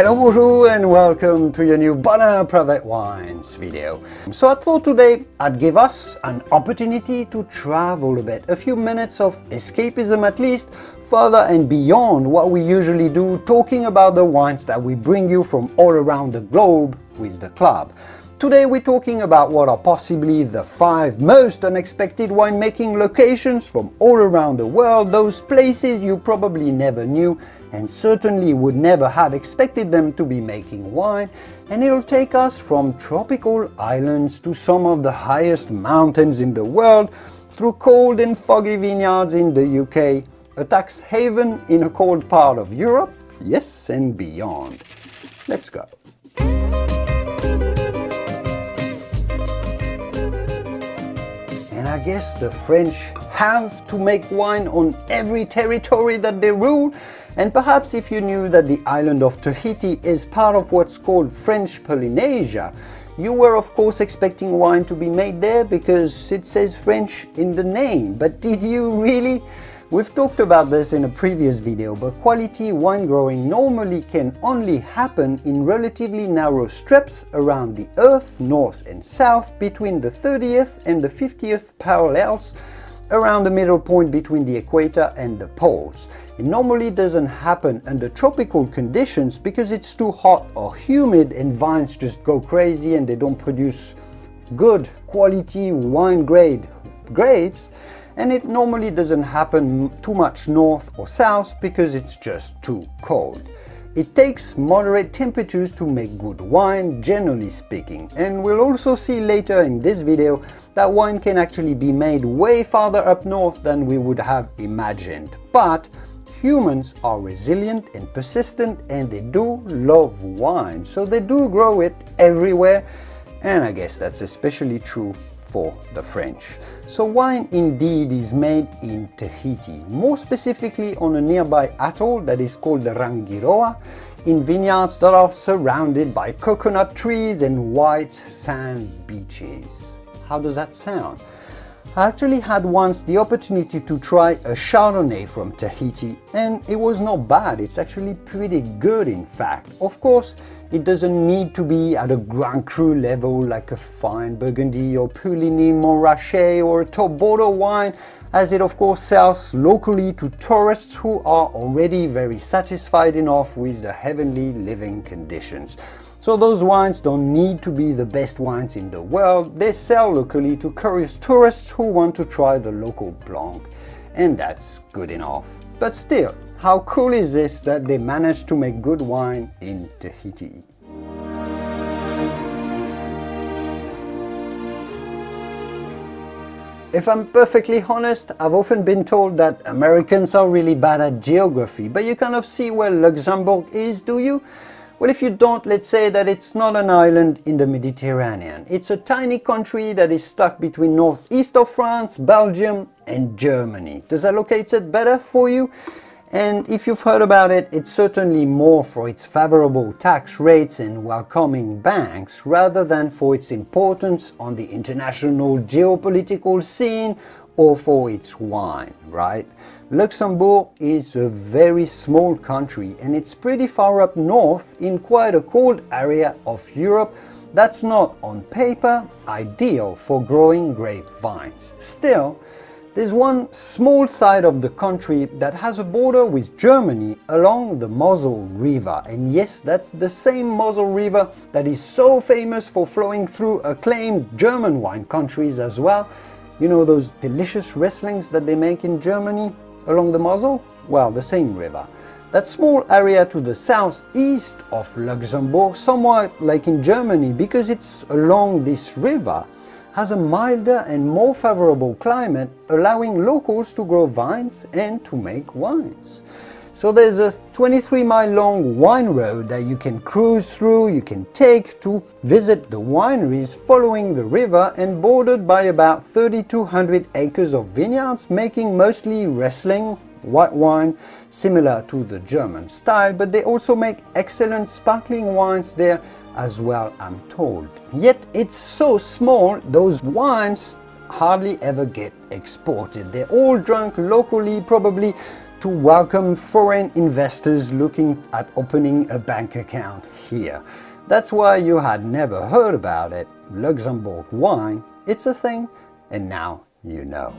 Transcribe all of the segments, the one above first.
Hello bonjour and welcome to your new Bonner Private Wines video. So I thought today I'd give us an opportunity to travel a bit, a few minutes of escapism at least, further and beyond what we usually do, talking about the wines that we bring you from all around the globe with the club. Today we're talking about what are possibly the five most unexpected winemaking locations from all around the world, those places you probably never knew and certainly would never have expected them to be making wine, and it'll take us from tropical islands to some of the highest mountains in the world, through cold and foggy vineyards in the UK, a tax haven in a cold part of Europe, yes, and beyond. Let's go. I guess the French have to make wine on every territory that they rule. And perhaps if you knew that the island of Tahiti is part of what's called French Polynesia, you were of course expecting wine to be made there because it says French in the name. But did you really? We've talked about this in a previous video, but quality wine growing normally can only happen in relatively narrow strips around the Earth, north and south, between the 30th and the 50th parallels, around the middle point between the equator and the poles. It normally doesn't happen under tropical conditions because it's too hot or humid and vines just go crazy and they don't produce good quality wine grade grapes and it normally doesn't happen too much north or south because it's just too cold. It takes moderate temperatures to make good wine, generally speaking, and we'll also see later in this video that wine can actually be made way farther up north than we would have imagined. But humans are resilient and persistent and they do love wine, so they do grow it everywhere, and I guess that's especially true for the French. So wine indeed is made in Tahiti, more specifically on a nearby atoll that is called Rangiroa, in vineyards that are surrounded by coconut trees and white sand beaches. How does that sound? I actually had once the opportunity to try a Chardonnay from Tahiti and it was not bad, it's actually pretty good in fact. Of course, it doesn't need to be at a Grand Cru level like a fine Burgundy or Puligny Montrachet or a top Bordeaux wine, as it of course sells locally to tourists who are already very satisfied enough with the heavenly living conditions. So those wines don't need to be the best wines in the world, they sell locally to curious tourists who want to try the local Blanc. And that's good enough. But still, how cool is this that they managed to make good wine in Tahiti? If I'm perfectly honest, I've often been told that Americans are really bad at geography, but you kind of see where Luxembourg is, do you? Well, if you don't, let's say that it's not an island in the Mediterranean. It's a tiny country that is stuck between northeast of France, Belgium and Germany. Does that locate it better for you? And if you've heard about it, it's certainly more for its favorable tax rates and welcoming banks rather than for its importance on the international geopolitical scene or for its wine, right? Luxembourg is a very small country and it's pretty far up north in quite a cold area of Europe that's not on paper ideal for growing grapevines. Still, there's one small side of the country that has a border with Germany along the Mosel River. And yes, that's the same Mosel River that is so famous for flowing through acclaimed German wine countries as well. You know those delicious Rieslings that they make in Germany? along the Mosel? Well, the same river. That small area to the southeast of Luxembourg, somewhat like in Germany, because it's along this river, has a milder and more favorable climate, allowing locals to grow vines and to make wines. So there's a 23 mile long wine road that you can cruise through, you can take to visit the wineries following the river and bordered by about 3200 acres of vineyards making mostly Riesling white wine similar to the German style, but they also make excellent sparkling wines there as well, I'm told. Yet it's so small, those wines hardly ever get exported. They're all drunk locally, probably to welcome foreign investors looking at opening a bank account here. That's why you had never heard about it. Luxembourg wine, it's a thing, and now you know.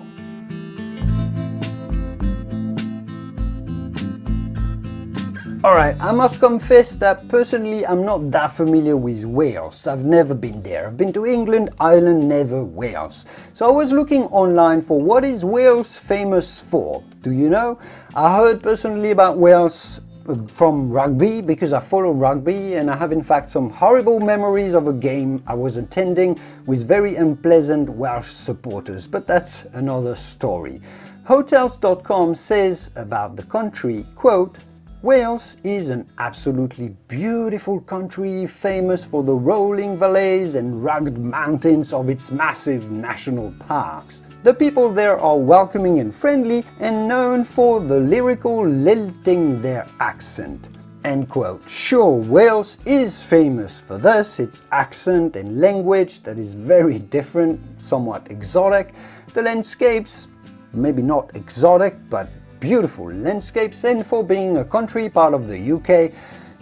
Alright, I must confess that personally I'm not that familiar with Wales. I've never been there. I've been to England, Ireland, never Wales. So I was looking online for what is Wales famous for. Do you know? I heard personally about Wales uh, from rugby because I follow rugby and I have in fact some horrible memories of a game I was attending with very unpleasant Welsh supporters, but that's another story. Hotels.com says about the country, quote, Wales is an absolutely beautiful country famous for the rolling valleys and rugged mountains of its massive national parks. The people there are welcoming and friendly and known for the lyrical lilting their accent. End quote. Sure, Wales is famous for this, its accent and language that is very different, somewhat exotic. The landscapes, maybe not exotic, but beautiful landscapes and for being a country part of the UK,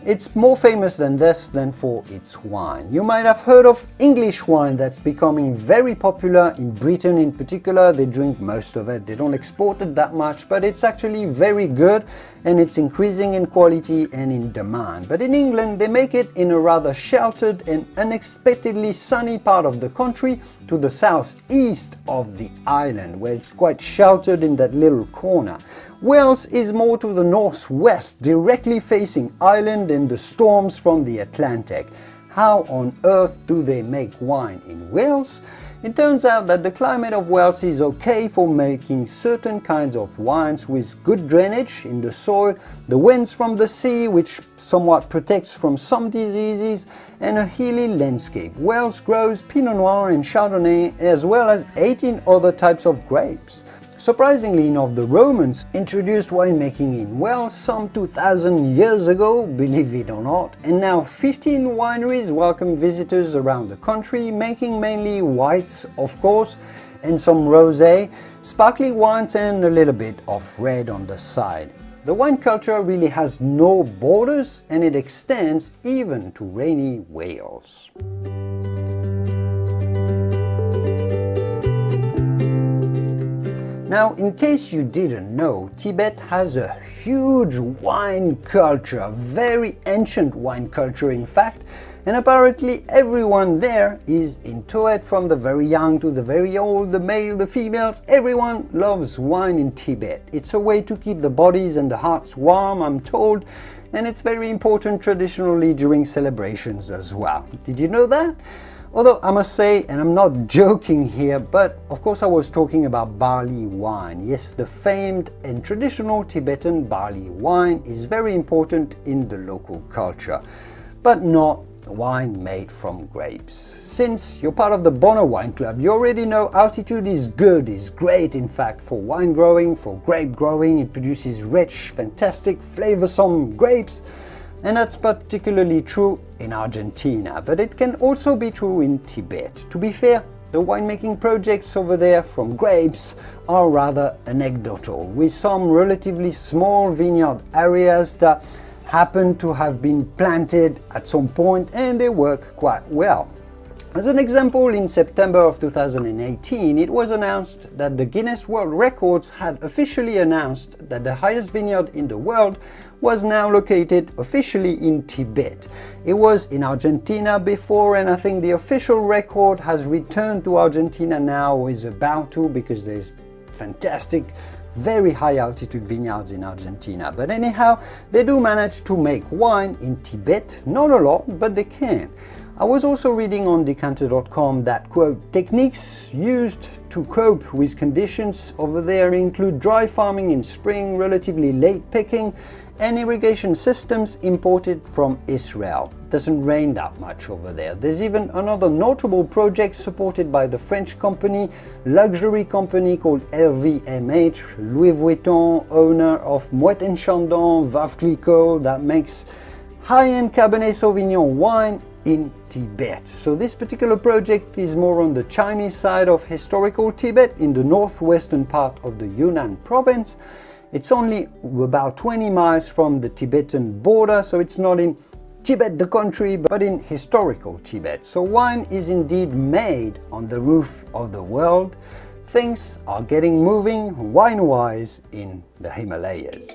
it's more famous than this than for its wine. You might have heard of English wine that's becoming very popular in Britain in particular. They drink most of it. They don't export it that much, but it's actually very good and it's increasing in quality and in demand. But in England, they make it in a rather sheltered and unexpectedly sunny part of the country to the southeast of the island, where it's quite sheltered in that little corner. Wales is more to the northwest, directly facing Ireland and the storms from the Atlantic. How on earth do they make wine in Wales? It turns out that the climate of Wales is okay for making certain kinds of wines with good drainage in the soil, the winds from the sea which somewhat protects from some diseases, and a hilly landscape. Wales grows Pinot Noir and Chardonnay as well as 18 other types of grapes. Surprisingly enough, the Romans introduced winemaking in Wales some 2000 years ago, believe it or not, and now 15 wineries welcome visitors around the country, making mainly whites, of course, and some rosé, sparkling wines and a little bit of red on the side. The wine culture really has no borders and it extends even to rainy Wales. Now, in case you didn't know, Tibet has a huge wine culture, very ancient wine culture in fact, and apparently everyone there is into it from the very young to the very old, the male, the females, everyone loves wine in Tibet. It's a way to keep the bodies and the hearts warm, I'm told, and it's very important traditionally during celebrations as well. Did you know that? Although I must say, and I'm not joking here, but of course I was talking about barley wine. Yes, the famed and traditional Tibetan barley wine is very important in the local culture, but not wine made from grapes. Since you're part of the Bonner Wine Club, you already know altitude is good, is great in fact for wine growing, for grape growing. It produces rich, fantastic, flavorsome grapes and that's particularly true in Argentina, but it can also be true in Tibet. To be fair, the winemaking projects over there from grapes are rather anecdotal, with some relatively small vineyard areas that happen to have been planted at some point and they work quite well. As an example, in September of 2018, it was announced that the Guinness World Records had officially announced that the highest vineyard in the world was now located officially in Tibet. It was in Argentina before and I think the official record has returned to Argentina now or is about to because there's fantastic very high altitude vineyards in Argentina. But anyhow, they do manage to make wine in Tibet, not a lot, but they can. I was also reading on decanter.com that, quote, techniques used to cope with conditions over there include dry farming in spring, relatively late picking, and irrigation systems imported from Israel. Doesn't rain that much over there. There's even another notable project supported by the French company, luxury company called LVMH, Louis Vuitton, owner of Moet & Chandon, Veuve Clicquot, that makes high-end Cabernet Sauvignon wine in Tibet. So this particular project is more on the Chinese side of historical Tibet in the northwestern part of the Yunnan province It's only about 20 miles from the Tibetan border, so it's not in Tibet the country, but in historical Tibet. So wine is indeed made on the roof of the world. Things are getting moving wine-wise in the Himalayas.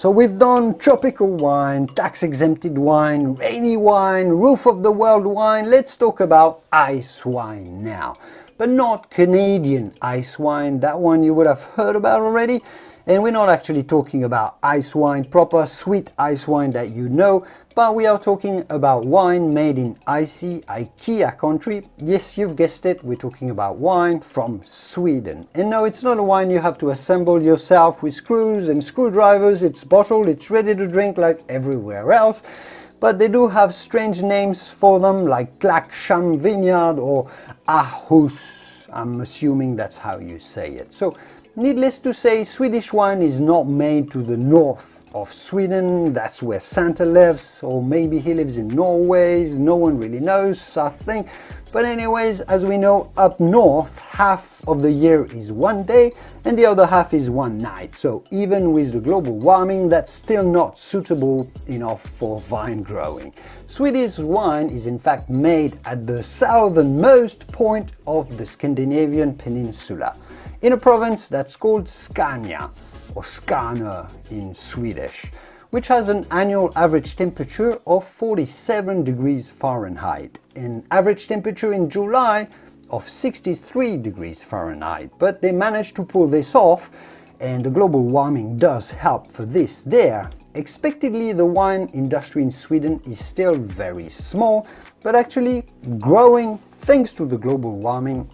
So we've done tropical wine, tax exempted wine, rainy wine, roof of the world wine. Let's talk about ice wine now. But not Canadian ice wine, that one you would have heard about already. And we're not actually talking about ice wine, proper sweet ice wine that you know, but we are talking about wine made in icy IKEA country. Yes, you've guessed it, we're talking about wine from Sweden. And no, it's not a wine you have to assemble yourself with screws and screwdrivers. It's bottled, it's ready to drink like everywhere else but they do have strange names for them like Klagshamn Vineyard or Åhus. I'm assuming that's how you say it. So Needless to say, Swedish wine is not made to the north of Sweden, that's where Santa lives, or maybe he lives in Norway, no one really knows, I think. But anyways, as we know, up north, half of the year is one day and the other half is one night. So even with the global warming, that's still not suitable enough for vine growing. Swedish wine is in fact made at the southernmost point of the Scandinavian peninsula in a province that's called Scania, or Skåne in Swedish, which has an annual average temperature of 47 degrees Fahrenheit, an average temperature in July of 63 degrees Fahrenheit. But they managed to pull this off, and the global warming does help for this there. Expectedly, the wine industry in Sweden is still very small, but actually growing thanks to the global warming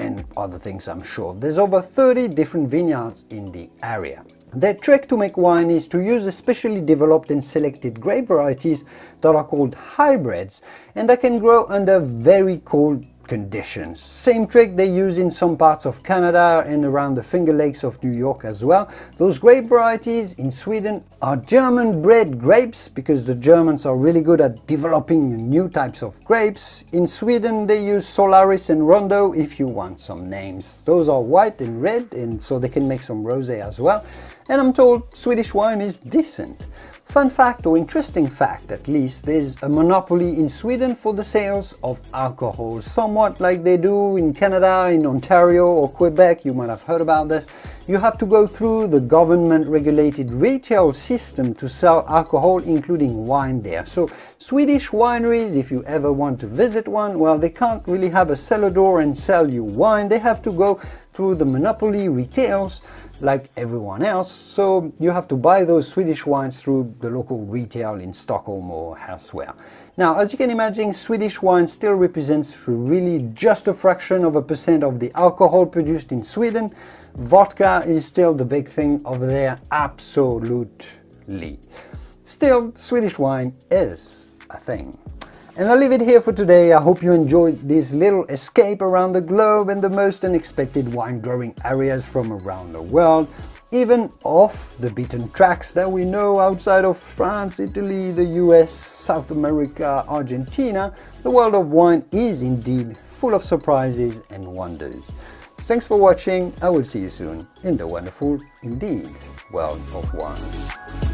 and other things I'm sure. There's over 30 different vineyards in the area. Their trick to make wine is to use especially developed and selected grape varieties that are called hybrids and that can grow under very cold conditions. Same trick they use in some parts of Canada and around the Finger Lakes of New York as well. Those grape varieties in Sweden are German bred grapes because the Germans are really good at developing new types of grapes. In Sweden they use Solaris and Rondo if you want some names. Those are white and red and so they can make some rosé as well. And I'm told Swedish wine is decent. Fun fact, or interesting fact at least, there's a monopoly in Sweden for the sales of alcohol, somewhat like they do in Canada, in Ontario or Quebec, you might have heard about this. You have to go through the government regulated retail system to sell alcohol, including wine there. So Swedish wineries, if you ever want to visit one, well, they can't really have a cellar door and sell you wine. They have to go through the monopoly retails like everyone else. So you have to buy those Swedish wines through the local retail in Stockholm or elsewhere. Now, as you can imagine, Swedish wine still represents really just a fraction of a percent of the alcohol produced in Sweden. Vodka is still the big thing over there, absolutely. Still, Swedish wine is a thing. And I'll leave it here for today. I hope you enjoyed this little escape around the globe and the most unexpected wine growing areas from around the world, even off the beaten tracks that we know outside of France, Italy, the US, South America, Argentina. The world of wine is indeed full of surprises and wonders. Thanks for watching. I will see you soon in the wonderful, indeed, world of wine.